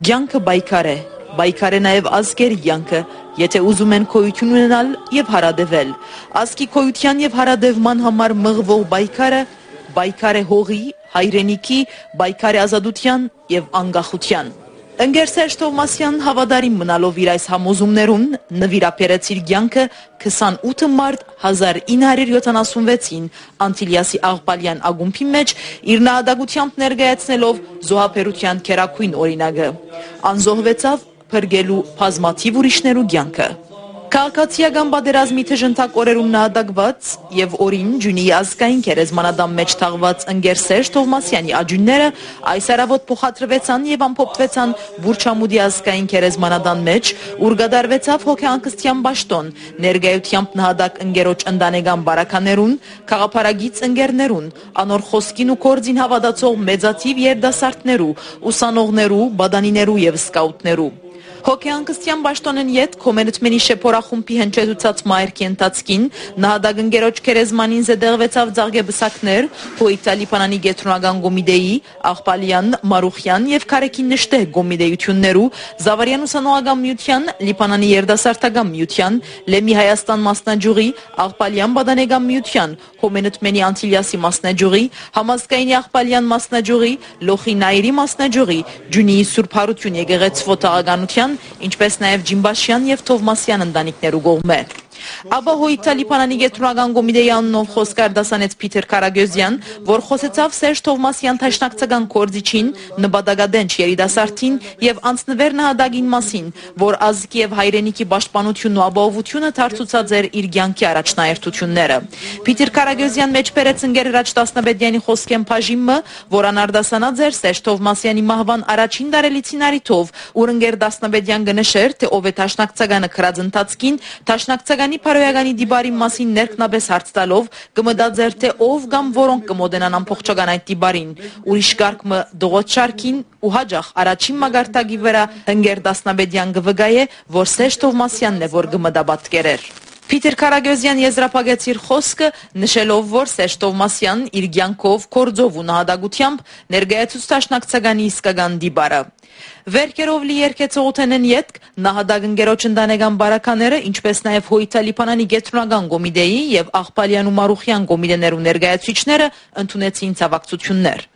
Կյանքը բայկար է, բայկար է նաև ազգերի կյանքը, եթե ուզում են քոյություն ունենալ եւ հարադեվել։ Ազգի քոյության եւ հարադևման համար մղվող բայկարը բայկար է հողի, հայրենիքի, բայկար է ազատության եւ անկախության։ Ընկեր Սերժ Թովմասյան հավատարիմ մնալով իր այս համոզումներուն նվիրապերեց իր կյանքը 28 մարտ 1976-ին Անտիլիասի Աղբալյան ագումբի մեջ իր նահատակությամբ ներկայացնելով զոհաբերության քերակույն օրինակը։ Անզոհվեցավ փրկելու բազմաթիվ ուրիշներու կյանքը։ Քաղաքացիական պատերազմի թժնթակ օրերում նահատակված եւ օրին Ջունիի ազգային գերեզմանադամ մեջ թաղված ընկեր Սերժ Թովմասյանի աջունները այս արավոտ փոխադրվեցան եւ ամփոփվեցան Բուրչամուդի ազգային գերեզմանադան մեջ, ուր գդարվեցավ հոգեանկստյան ճաշտոն, ներգայությամբ նահատակ ընկերոջ ընտանեկան բարականերուն, խաղապարագից ընկերներուն, անոր խոսքին ու կորձին հավատացող մեծաթիվ երդասարտներու, ուսանողներու, բադանիներու եւ սկաուտներու Հոկեանկստյան ճաշտոնեն յետ կոմենտմենի շեփորախումբի հնչեցուցած մայրքի ընթացքին նահադագնգերոջ քերեզմանին զդեղվեցավ ձաղգե բսակներ, հոյիտալի պանանի գետրոնական գոմիդեի, Աղբալյան, Մարուխյան եւ Կարեկին նշտե գոմիդեյություններու, Զավարյան ուսանողական միության, Լիպանանի երդասարտական միության, Լեմի Հայաստան մասնաճյուղի, Աղբալյան բադանեգան միության, Հոմենտմենի Անտիլիասի մասնաճյուղի, Համազգայինի Աղբալյան մասնաճյուղի, Լոխի Նայիրի մասնաճյուղի, Ջունիի Սուրբ Հարություն եկեղեցվո տաղականության Ղուկասյան, ինչպես նաև Ջիմբաշյան եւ Թովմասյան ընտանիքներու կողմէ։ Ապա հոյիտալի պանանի գետրոնական կոմիտեի անունով խոսքար դասանեց Պիթեր Կարագյոզյան, որ խոսեցավ Սերժ Թովմասյան թաշնակցական կորձիչին, նպատակադենչ երիտասարդին եւ անցնվեր նահատակին մասին, որ ազգի եւ հայրենիքի պաշտպանությունն ու ապահովությունը դարձուցած էր իր ցանկի առաջնահերթությունները։ Պիթեր Կարագյոզյան մեջբերեց ընկեր Հրաչ 16-յանի խոսքեն բաժիմը, որ անարդասանած էր Սերժ Թովմասյանի մահվան առաջին դարելիցին արիթով, ուր ընկեր 16-յան գնշեր, թե ով է թաշնակցականը քրած ընթացքին, թաշնակցականի Փարոյականի դիբարի մասին ներքնաբես հարց տալով կմտածեր թե ով կամ որոնք կմոդենան ամփոխչական այդ դիբարին։ Ուրիշ կարգը դողոց շարքին ու հաջախ առաջին մագարտակի վրա ընկեր Դասնաբեդյան գվգայե, որ Սերժ Թովմասյանն է, որ գմդաբատկերեր։ Պիտեր Կարագյոզյան եզրափակեց իր խոսքը, նշելով, որ Սերժ Թովմասյանն իր ցանկով, կորձով ու նահատակությամբ ներկայացուց տաշնակցականի իսկական դիբարը։ Վերքերով լի երկեցողութենեն յետք նահատակ ընկերոջ ընտանեկան բարակաները, ինչպես նաև Հոյթալի Փանանի գետրոնական կոմիտեի եւ Աղբալյան ու Մարուխյան կոմիտեներու ներկայացուցիչները ընդունեցին ցավակցություններ։